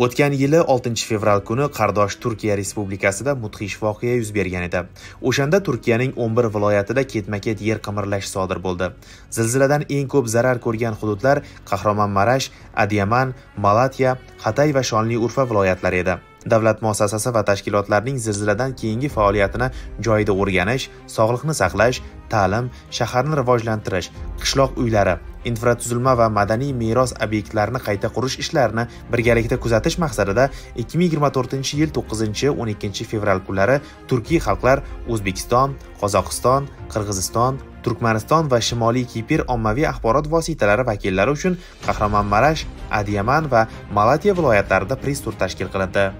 o'tgan yili 6 fevral kuni qardosh turkiya respublikasida mudhish voqea yuz bergan edi. O'shanda turkiyaning 11 viloyatida ketma ket yer qimirlash sodir bo'ldi. Zilziladan eng ko'p zarar ko'rgan hududlar qahramonmarash adyaman malatya hatay va shonli urfa viloyatlari edi. Davlat muassasasi va tashkilotlarning zilziladan keyingi faoliyatini joyida o'rganish sog'liqni saqlash ta'lim shaharni rivojlantirish qishloq uylari infratuzilma va madaniy meros obyektlarini qayta qurish ishlarini birgalikda kuzatish maqsadida 2024 yil 9-12 fevral kunlari turkiy xalqlar o'zbekiston qozog'iston qirg'iziston turkmaniston va shimoliy kipr ommaviy axborot vositalari vakillari uchun qahramonmarash adiyaman va malatiya viloyatlarida press tur tashkil qilindi.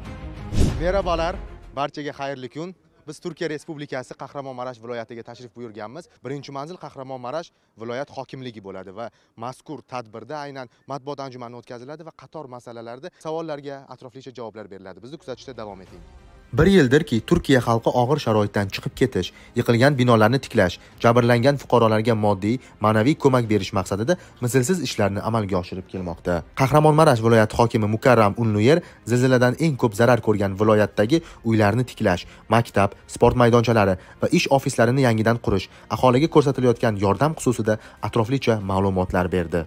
Merhabalar barchaga xayrli kun. Biz turkiya respublikasi qahramonmarash viloyatiga tashrif buyurganmiz. Birinchi manzil qahramonmarash viloyat hokimligi bo'ladi va mazkur tadbirda aynan matbuot anjumani o'tkaziladi va qator masalalarda savollarga atroflicha javoblar beriladi. Bizni kuzatishda davom eting. Bir yildirki turkiya xalqi og'ir sharoitdan chiqib ketish yiqilgan binolarni tiklash jabrlangan fuqarolarga moddiy ma'naviy ko'mak berish maqsadida mislsiz ishlarni amalga oshirib kelmoqda. Qahramonmarash viloyati hokimi mukarram unluyer zilziladan eng ko'p zarar ko'rgan viloyatdagi uylarni tiklash maktab sport maydonchalari va ish ofislarini yangidan qurish aholiga ko'rsatilayotgan yordam xususida atroflicha ma'lumotlar berdi.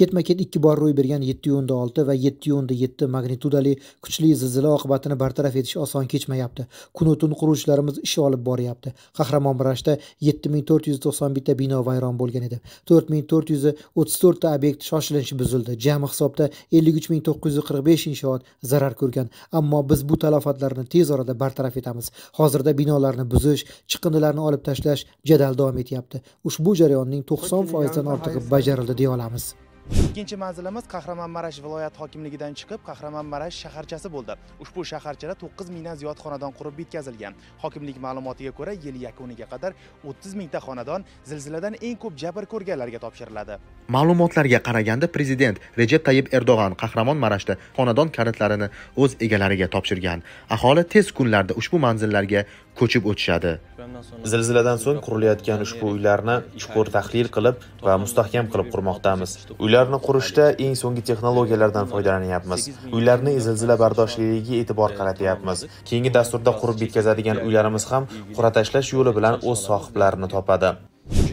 Ketma ket ikki bor ro'y bergan yetti o'nda olti va yetti o'nda yetti magnitudali kuchli zilzila oqibatini bartaraf etish oson kechmayapti. Kunu tun quruvchilarimiz ish olib boryapti. Qahramonmaraşda yetti ming to'rt yuz to'qson bitta bino vayron bo'lgan edi. to'rt ming to'rt yuz o'ttiz to'rtta obyekt shoshilinch buzildi. Jami hisobda ellik uch ming to'qqiz yuz qirq besh inshoot zarar ko'rgan. Ammo biz bu talafotlarni tez orada bartaraf etamiz. Hozirda binolarni buzish chiqindilarni olib tashlash jadal davom etyapti. Ushbu jarayonning to'qson foizdan ortig'i bajarildi deya olamiz ikkinchi manzilimiz qahramonmarash viloyat hokimligidan chiqib qahramonmarash shaharchasi bo'ldi. Ushbu shaharchada to'qqiz mingdan ziyod xonadon qurib bitkazilgan. Hokimlik ma'lumotiga ko'ra yil yakuniga qadar o'ttiz mingta xonadon zilziladan eng ko'p jabr ko'rganlarga topshiriladi. Ma'lumotlarga qaraganda prezident rejep tayyib erdo'g'an qahramonmarashda xonadon kalitlarini o'z egalariga topshirgan. Aholi tez kunlarda ushbu manzillarga ko'chib o'tishadi zilziladan so'ng qurilayotgan ushbu uylarni chuqur tahlil qilib va mustahkam qilib qurmoqdamiz. Uylarni qurishda eng so'nggi texnologiyalardan foydalanyapmiz. Uylarni zilzila bardoshligiga e'tibor qaratyapmiz. Keyingi dasturda qurib bitkazadigan uylarimiz ham qur'a tashlash yo'li bilan o'z sohiblarini topadi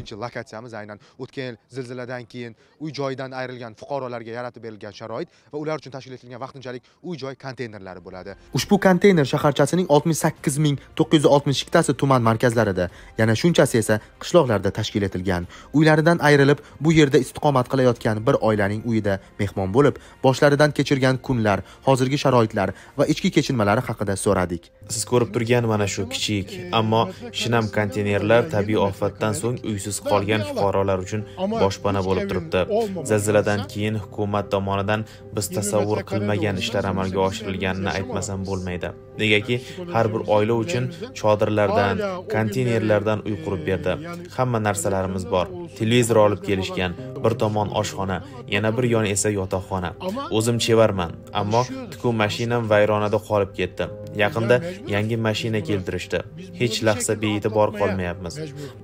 uchinchi lokatsiyamiz aynan o'tgan yil zilziladan keyin uy joyidan ayrilgan fuqarolarga yaratib berilgan sharoit va ular uchun tashkil etilgan vaqtinchalik uy joy konteynerlari bo'ladi. Ushbu konteyner shaharchasining oltmish sakkiz ming to'qqiz yuz oltmish ikkitasi tuman markazlarida yana shunchasi esa qishloqlarda tashkil etilgan. Uylaridan ayrilib bu yerda istiqomat qilayotgan bir oilaning uyida mehmon bo'lib boshlaridan kechirgan kunlar hozirgi sharoitlar va ichki kechinmalari haqida so'radik. Siz ko'rib turgan mana shu kichik ammo shinam konteynerlar tabiiy ofatdan so'ng uysiz qolgan fuqarolar uchun boshpana bo'lib turibdi. zilziladan keyin hukumat tomonidan biz tasavvur qilmagan ishlar amalga oshirilganini aytmasam bo'lmaydi. Negaki har bir oila uchun chodirlardan konteynerlardan uy qurib berdi. hamma narsalarimiz bor. televizor olib kelishgan bir tomon oshxona yana bir yon esa yotoqxona. O'zim chevarman ammo tikuv mashinam vayronada qolib ketdi yaqinda yangi mashina keltirishdi. Hech lahza bee'tibor qolmayapmiz.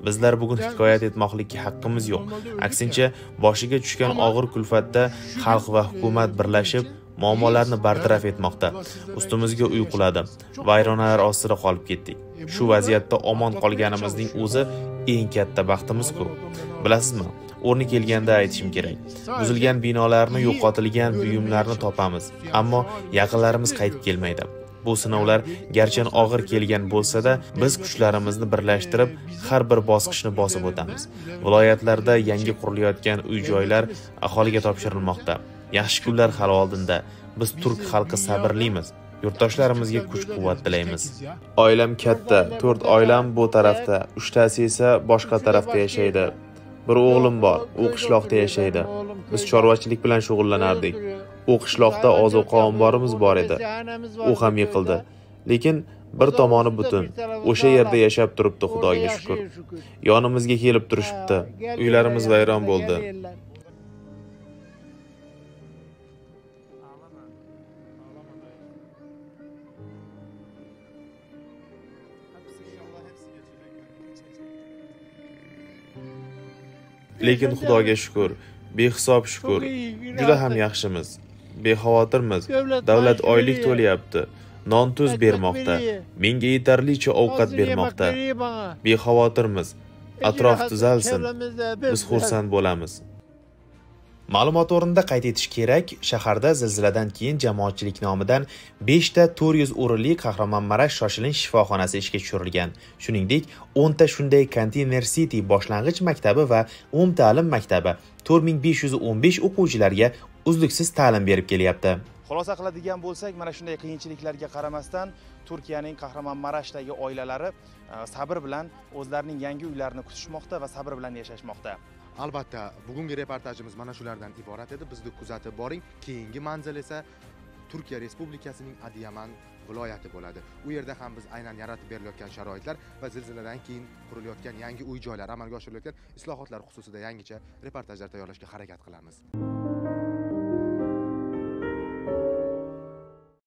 Bizlar bugun hikoyat etmoqlikka haqqimiz yo'q. Aksincha boshiga tushgan og'ir kulfatda xalq va hukumat birlashib muammolarni bartaraf etmoqda. Ustimizga uy quladi. Vayronalar ostida qolib ketdik. Shu vaziyatda omon qolganimizning o'zi eng katta baxtimiz-ku bilasizmi? O'rni kelganda aytishim kerak. Buzilgan binolarni yo'qotilgan buyumlarni topamiz. Ammo yaqinlarimiz qaytib kelmaydi. Bu sinovlar garchi og'ir kelgan bo'lsa-da biz kuchlarimizni birlashtirib har bir bosqichni bosib o'tamiz. Viloyatlarda yangi qurilayotgan uy joylar aholiga topshirilmoqda. Yaxshi kunlar hali oldinda. Biz turk xalqi sabrlimiz. Yurtdoshlarimizga kuch quvvat tilaymiz. Oilam katta to'rt oilam bu tarafda uchtasi esa boshqa tarafda yashaydi. Bir o'g'lim bor u qishloqda yashaydi. Biz chorvachilik bilan shug'ullanardik. U qishloqda ozuqa omborimiz bor edi. U ham yiqildi. Lekin bir tomoni butun o'sha yerda yashab turibdi xudoga shukur yonimizga kelib turishibdi. Uylarimiz vayron bo'ldi. Lekin xudoga shukur behisob shukur juda ham yaxshimiz. Bexavotirmiz davlat oylik to'layapti non tuz bermoqda. menga yetarlicha ovqat bermoqda. bexavotirmiz atrof tuzalsin. biz xursand bo'lamiz. Ma'lumot o'rnida qayd etish kerak shaharda zilziladan keyin jamoatchilik nomidan 5 ta 400 o'rinli qahramonmarash shoshilinch shifoxonasi ishga tushirilgan. Shuningdek 10 ta shunday konteyner city boshlang'ich maktabi va umumta'lim maktabi 4515 o'quvchilarga uzluksiz ta'lim berib kelyapti. Xulosa qiladigan bo'lsak mana shunday qiyinchiliklarga qaramasdan turkiyaning qahramonmarashdagi oilalari e, sabr bilan o'zlarining yangi uylarini kutishmoqda va sabr bilan yashashmoqda. Albatta bugungi reportajimiz mana shulardan iborat edi. Bizni kuzatib boring. Keyingi manzil esa turkiya respublikasining adiyaman viloyati bo'ladi. U yerda ham biz aynan yaratib berilayotgan sharoitlar va zilziladan keyin qurilayotgan yangi uy joylar amalga oshirilayotgan islohotlar xususida yangicha reportajlar tayyorlashga harakat qilamiz